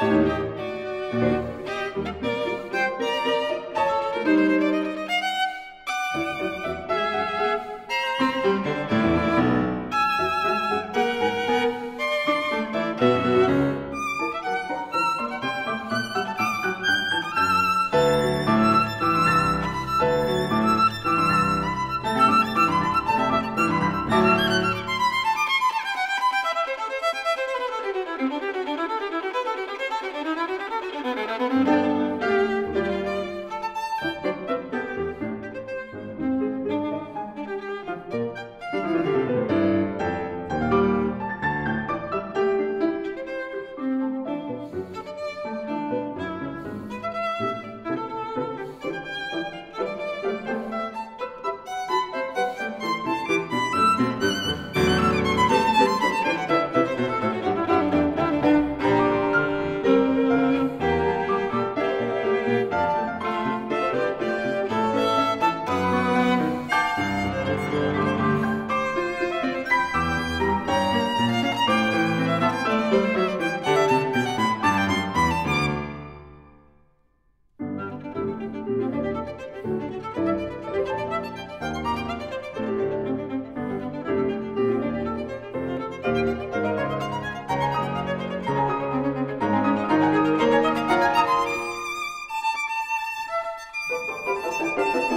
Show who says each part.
Speaker 1: Música Música